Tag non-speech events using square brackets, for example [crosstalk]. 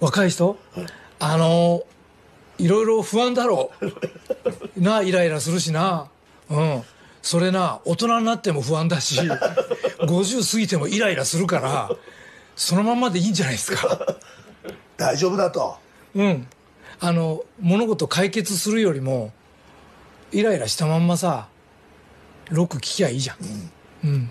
若い人、あのいろいろ不安だろう。[laughs] なイライラするしな。うん。それな大人になっても不安だし [laughs] 50過ぎてもイライラするからそのままでいいんじゃないですか。[laughs] 大丈夫だと。うん。あの物事解決するよりもイライラしたまんまさロック聞きゃいいじゃん。うん。